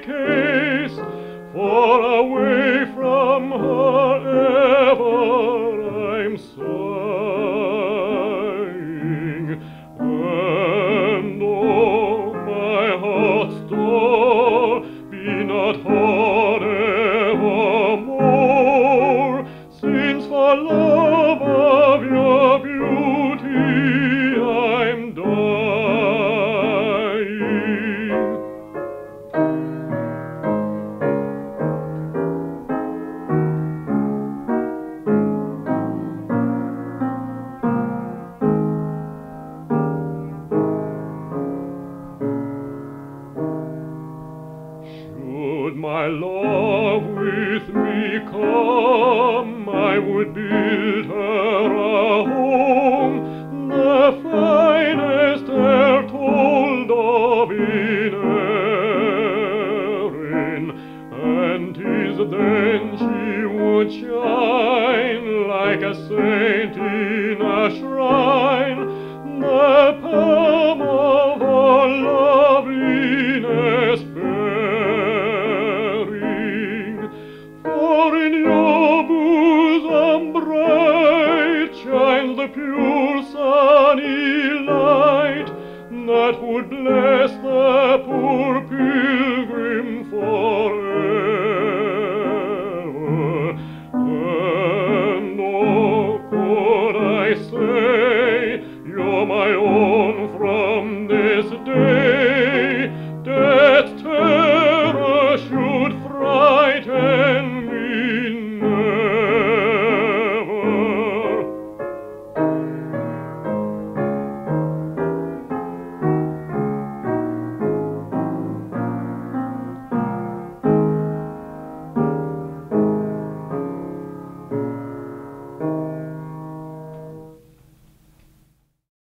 case, for away love with me come, I would build her a home, the finest e'er told of in Erin, and 'tis then she would shine like a saint in a shrine, bright shines the pure sunny light that would bless the